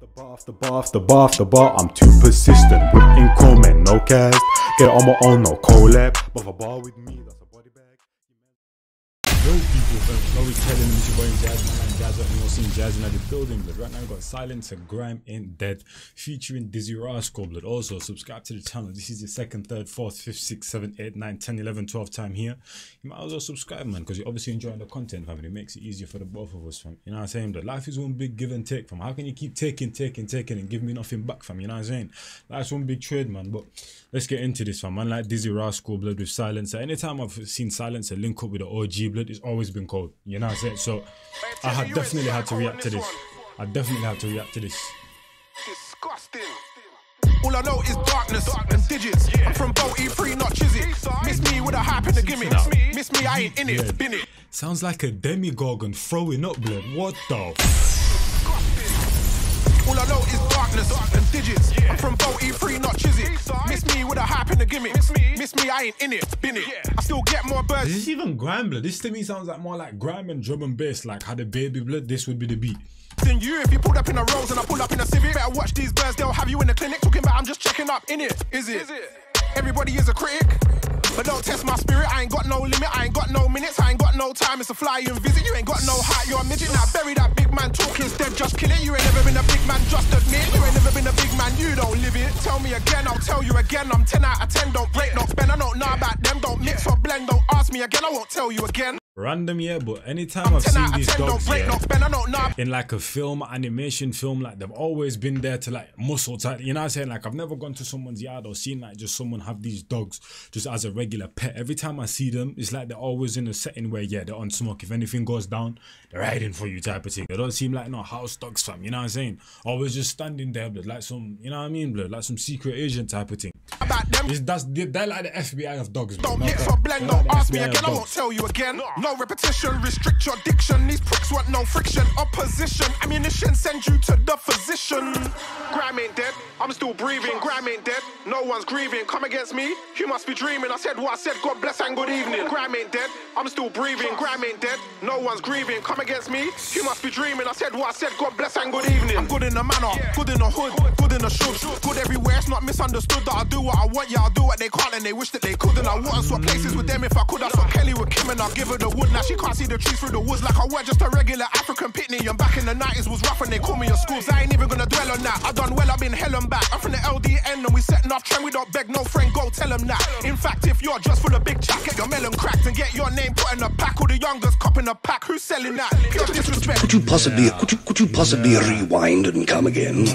the bar, the bar, the bar, the bar. I'm too persistent. Whipping comment, no cast. Get it on my own, no collab. But a bar with me, that's a body bag. Always telling them it's your boy Jazz, man. Jazz and you're seeing Jazz in the building, but Right now, we've got Silencer Grime Ain't Dead featuring Dizzee Rascal, blood. Also, subscribe to the channel. This is your second, third, fourth, fifth, sixth, seventh, eighth, ninth, 10, 11, 12 time here. You might as well subscribe, man, because you're obviously enjoying the content, fam. It makes it easier for the both of us, fam. You know what I'm saying? But life is one big give and take, fam. How can you keep taking, taking, taking, and give me nothing back, fam? You know what I'm saying? Life's one big trade, man. But let's get into this, fam. Man, like Dizzee Rascal, blood, with Silencer. Anytime I've seen Silencer link up with the OG, blood, it's always been cold. You know what I'm saying? So I had definitely had to react to this. I definitely had to react to this. Disgusting. All I know is darkness and digits. I'm from Bow E3, not Chizzy. Miss me with a hype in the gimmick. Miss me, I ain't in it, Yeah. spin it. Sounds like a Demogorgon throwing up blood. What the? All I know is darkness and digits. I'm from Bow E3, not Chizzy. Miss me with a hype in the gimmick. Miss me, miss me, I ain't in it, spin it. I still get more birds. Is this even grime? This to me sounds like more like grime and drum and bass. Like had a baby blood, this would be the beat. than you. If you pulled up in a Rolls and I pull up in a Civic, better watch these birds. They'll have you in the clinic talking about I'm just checking up. In it, is it? Everybody is a critic. My spirit, I ain't got no limit, I ain't got no minutes, I ain't got no time, it's a flying visit. You ain't got no height, you're a midget. Now bury that big man talk instead, just kill it. You ain't never been a big man, just admit. You ain't never been a big man, you don't live it. Tell me again, I'll tell you again. I'm 10 out of 10, don't break, don't bend. I don't know about them, don't mix or blend, don't ask me again, I won't tell you again. Random, yeah, but anytime I've seen these 10, don't dogs, break, yeah, don't. I don't know. in like a film, animation film, like they've always been there to like muscle tight. You know what I'm saying? Like I've never gone to someone's yard or seen like just someone have these dogs just as a regular pet. Every time I see them, it's like they're always in a setting where yeah, they're on smoke. If anything goes down, they're riding for you type of thing. They don't seem like no house dogs, fam. You know what I'm saying? Always just standing there, blood, like some, you know what I mean, blood, like some secret agent type of thing. About them. It's, that's they're like the FBI of dogs. blood. Don't mix blend, don't ask me again, I won't tell you again. No repetition, restrict your diction. These pricks want no friction. Opposition, ammunition, send you to the physician. Grime ain't dead, I'm still breathing. Grime ain't dead, no one's grieving. Come against me, you must be dreaming. I said what I said, God bless and good evening. Grime ain't dead, I'm still breathing. Grime ain't dead, no one's grieving. Come against me, you must be dreaming. I said what I said, God bless and good evening. I'm good in the manor, good in the hood, good in the shoes, Good everywhere, it's not misunderstood that I do what I want, yeah, I do what they can't and they wish that they could. And I wouldn't swap places with them if I could. I swap Kelly with Kim and I'll give her the wood. Now she can't see the trees through the woods like I were just a regular African pitney. And back in the 90s was rough and they call me a schools. I ain't even gonna dwell on that. I done well, I've been hell and back. I'm from the LDN and we setting off trend. We don't beg no friend, go tell them that. In fact, if you're just full of big chat, get your melon cracked and get your name put in a pack. Or the youngest cop in a pack. Who's selling that? Pure disrespect. Could you possibly could you could you possibly rewind and come again? You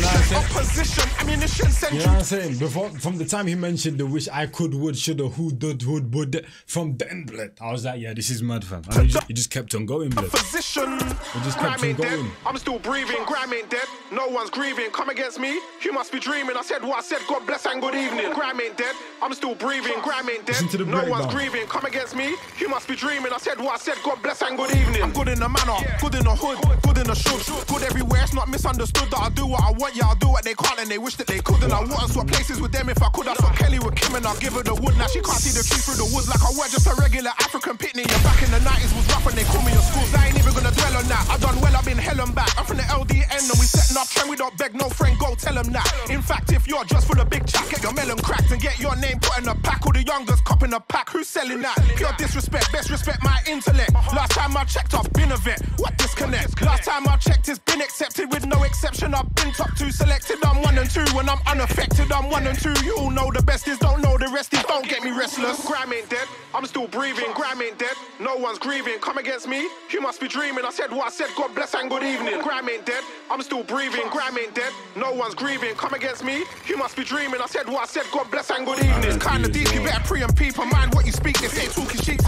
know? Opposition, ammunition, send You you know what I'm saying? Before, from the time he mentioned the wish I could, would, shoulda, who, did, would, would, from then, blood, I was like, yeah, this is mad, fam. And he just, he just kept on going, blood. position. just kept on ain't dead. going. I'm still breathing. Grime ain't dead. No one's grieving. Come against me. You must be dreaming. I said what I said. God bless and good evening. Grime ain't dead. I'm still breathing. Grime ain't dead. Listen to the no one's breakdown. grieving. Come against me. You must be dreaming. I said what I said. God bless and good evening. I'm good in the manor. Good in the hood. Good in the should. Good everywhere. It's not misunderstood that I do what I want. Yeah, I do what they can't and they wish that they couldn't. I wouldn't swap places with them if I could. I swap Kelly with Kim and I'll give her the wood. Now she can't see the tree through the woods like I were just a regular African pitney. And back in the 90s was rough and they call me a schools. I ain't even gonna dwell on that. I done well, I've been hell and back. I'm from the LDN and we setting up trend. We don't beg no friend, go tell them that. In fact, if you're just full of big chat, get your melon cracked and get your name put in a pack. Or the youngest cop in a pack. Who's selling that? Pure disrespect, best respect my intellect. Last time I checked, I've been a vet. What disconnect? Last time I checked, it's been accepted with no exception. I've been top two selected. I'm one and two when I'm unaffected. I'm one and two. You all know the best is don't know the rest is don't get me restless. Grime ain't dead. I'm still breathing. Grime ain't dead. No one's grieving. Come against me. You must be dreaming. I said what I said. God bless and good evening. Grime ain't dead. I'm still breathing. Grime ain't dead. No one's grieving. Come against me. You must be dreaming. I said what I said. God bless and good evening. It's kinda deep. You better pre and peep and mind what you speak. They say talking sheets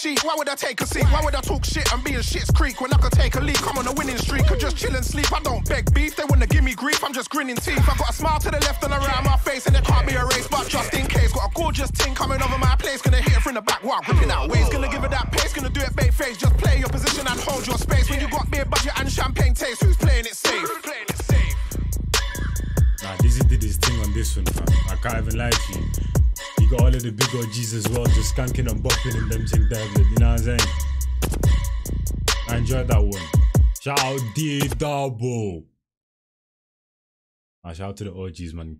sheet. Why would I take a seat? Why would I talk shit and be in shit's creek when I could take a leak? I'm on a winning streak. I just chill and sleep. I don't beg beef. They wanna give me grief. I'm just grinning teeth. I got a smile to the left and around my face, and it can't be erased. But just in case, got a gorgeous ting coming over my place. Gonna hit it from the back while gripping out ways. Gonna give it that pace. Gonna do it bait face. Just play your position and hold your space. When you got beer budget and champagne taste, who's playing it safe? Who's playing it safe? Nah, Dizzee did his thing on this one, fam. I can't even lie to you. Got all of the big OGs as well, just skanking and bopping and them thing there. You know what I'm saying? I enjoyed that one. Shout out D Double. Ah, shout out to the OGs, man.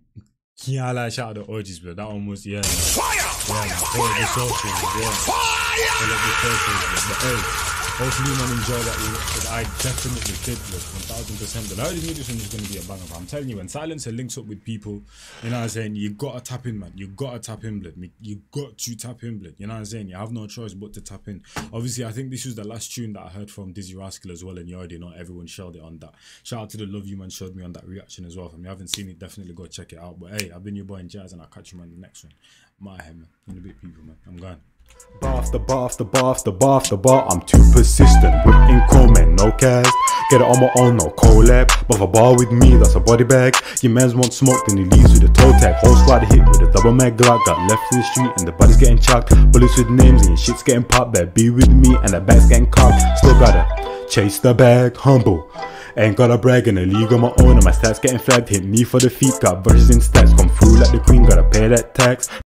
Yeah, like shout out to the OGs, but that one was yeah. Man. Fire! Yeah, man. Pull up the socials, yeah. Fire! Pull up the socials, yeah. Hopefully man enjoy that. But I definitely did, look, one thousand percent. The I music one was gonna be a banger. But I'm telling you, when Silencer links up with people, you know what I'm saying. You gotta tap in, man. You gotta tap in, blood. You got to tap in, blood. You know what I'm saying. You have no choice but to tap in. Obviously, I think this was the last tune that I heard from Dizzee Rascal as well, and you already know everyone shelled it on that. Shout out to the love you man showed me on that reaction as well. If you haven't seen it, definitely go check it out. But hey, I've been your boy in Jazz, and I'll catch you man the next one. My head, man. In a bit, people, man. I'm gone. Bar after bar after bar after bar after bar, I'm too persistent. Whipping comment, no cast. Get it on my own, no collab. But if a bar with me, that's a body bag. Your man's want smoke, then he leaves with a toe tag. Whole squad hit with a double mag Glock. Got left in the street and the body's getting chucked. Bullets with names and shit's getting popped. Better be with me and the bag's getting cocked. Still gotta chase the bag, humble. Ain't gotta brag in a league on my own and my stats getting flagged. Hit me for the feet, got verses in stats. Come through like the queen, gotta pay that tax.